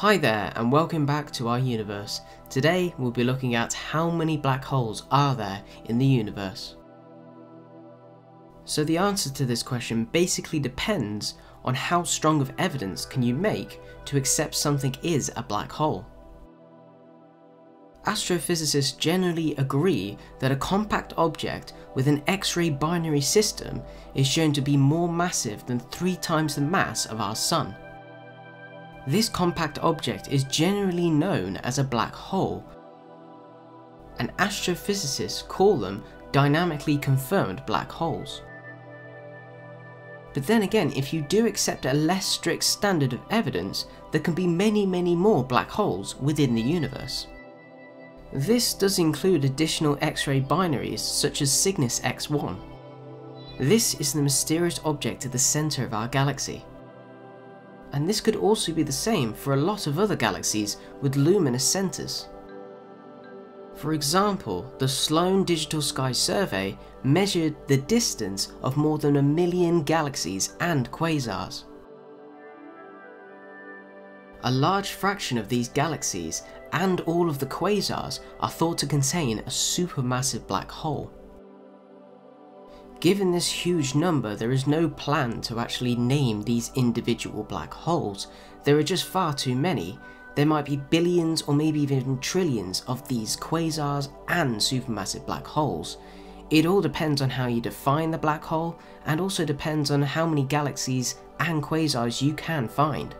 Hi there and welcome back to our universe. Today we'll be looking at how many black holes are there in the universe. So the answer to this question basically depends on how strong of evidence can you make to accept something is a black hole. Astrophysicists generally agree that a compact object with an X-ray binary system is shown to be more massive than three times the mass of our Sun. This compact object is generally known as a black hole, and astrophysicists call them dynamically confirmed black holes. But then again, if you do accept a less strict standard of evidence, there can be many many more black holes within the universe. This does include additional X-ray binaries such as Cygnus X1. This is the mysterious object at the centre of our galaxy. And this could also be the same for a lot of other galaxies with luminous centres. For example, the Sloan Digital Sky Survey measured the distance of more than a million galaxies and quasars. A large fraction of these galaxies and all of the quasars are thought to contain a supermassive black hole. Given this huge number, there is no plan to actually name these individual black holes. There are just far too many. There might be billions or maybe even trillions of these quasars and supermassive black holes. It all depends on how you define the black hole and also depends on how many galaxies and quasars you can find.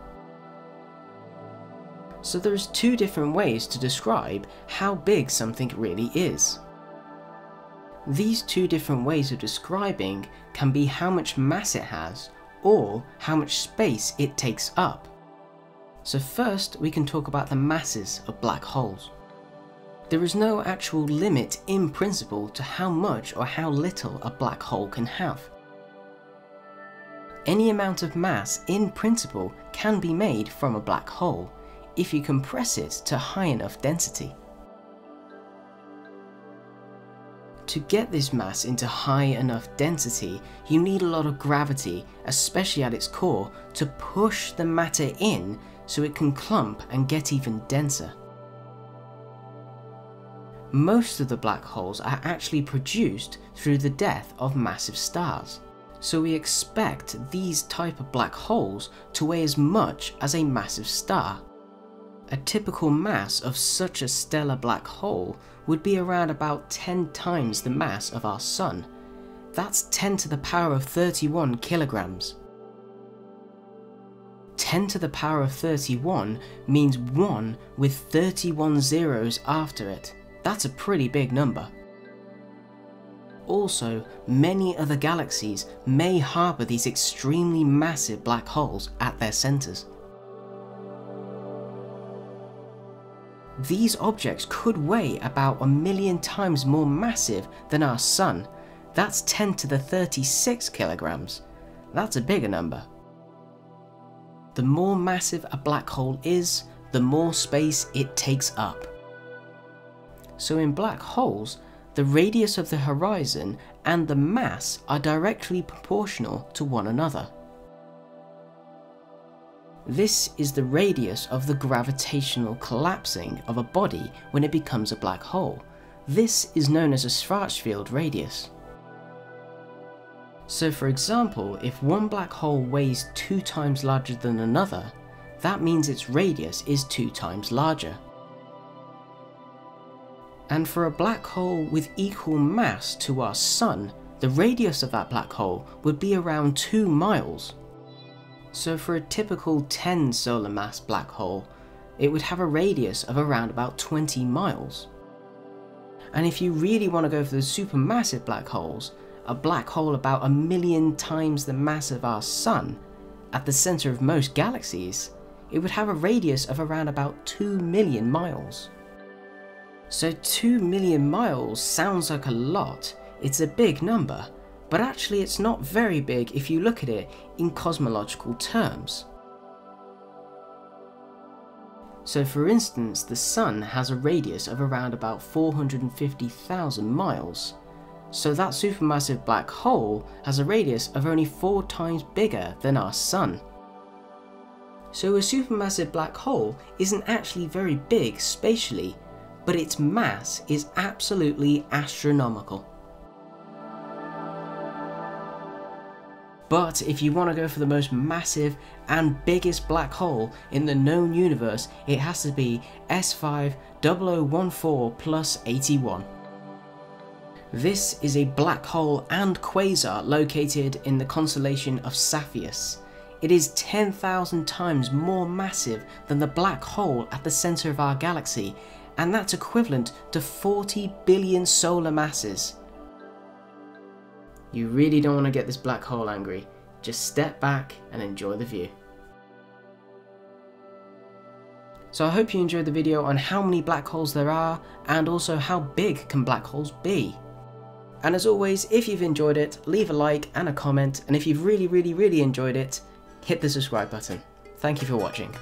So there's two different ways to describe how big something really is. These two different ways of describing can be how much mass it has or how much space it takes up. So first we can talk about the masses of black holes. There is no actual limit in principle to how much or how little a black hole can have. Any amount of mass in principle can be made from a black hole, if you compress it to high enough density. To get this mass into high enough density, you need a lot of gravity, especially at its core, to push the matter in so it can clump and get even denser. Most of the black holes are actually produced through the death of massive stars, so we expect these type of black holes to weigh as much as a massive star, a typical mass of such a stellar black hole would be around about 10 times the mass of our Sun. That's 10 to the power of 31 kilograms. 10 to the power of 31 means 1 with 31 zeros after it. That's a pretty big number. Also, many other galaxies may harbour these extremely massive black holes at their centres. These objects could weigh about a million times more massive than our Sun. That's 10 to the 36 kilograms. That's a bigger number. The more massive a black hole is, the more space it takes up. So in black holes, the radius of the horizon and the mass are directly proportional to one another. This is the radius of the gravitational collapsing of a body when it becomes a black hole. This is known as a Schwarzschild radius. So for example, if one black hole weighs two times larger than another, that means its radius is two times larger. And for a black hole with equal mass to our Sun, the radius of that black hole would be around 2 miles. So for a typical 10 solar mass black hole, it would have a radius of around about 20 miles. And if you really want to go for the supermassive black holes, a black hole about a million times the mass of our Sun, at the centre of most galaxies, it would have a radius of around about 2 million miles. So 2 million miles sounds like a lot, it's a big number, but actually it's not very big if you look at it in cosmological terms. So for instance, the Sun has a radius of around about 450,000 miles, so that supermassive black hole has a radius of only 4 times bigger than our Sun. So a supermassive black hole isn't actually very big spatially, but its mass is absolutely astronomical. But if you want to go for the most massive and biggest black hole in the known universe, it has to be S5 0014 plus 81. This is a black hole and quasar located in the constellation of Cepheus. It is 10,000 times more massive than the black hole at the centre of our galaxy, and that's equivalent to 40 billion solar masses. You really don't want to get this black hole angry. Just step back and enjoy the view. So I hope you enjoyed the video on how many black holes there are and also how big can black holes be. And as always, if you've enjoyed it, leave a like and a comment and if you've really really really enjoyed it, hit the subscribe button. Thank you for watching.